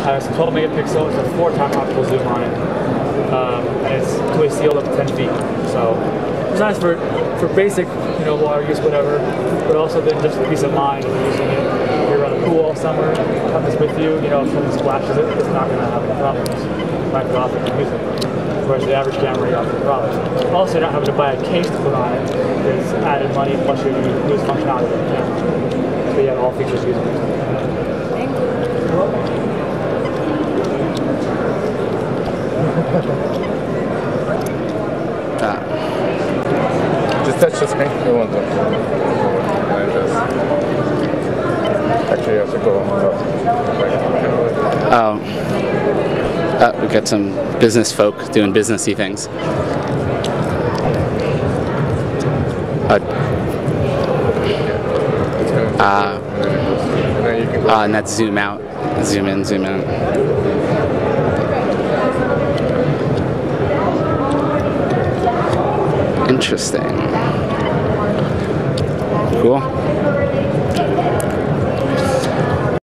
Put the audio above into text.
has 12 megapixels, a four time optical zoom on it, um, and it's to a seal up to 10 feet. So it's nice for for basic, you know, water use, whatever, but also then just peace of mind of using it. You're around the pool all summer, have this with you, you know, if someone splashes it, it's not going to have any problems. Wipe it off and use it. Whereas the average camera, you have the problems. Also, you're not having to buy a case to put on it. it is added money plus you lose functionality of the camera. So you have all features using Just touch the screen. It won't look. Just. Actually, you have to go up. Oh. Uh, we got some business folk doing businessy things. Uh, It's Ah. and then, it goes, and then you can go. uh, and that's zoom out, zoom in, zoom out. Interesting. Cool.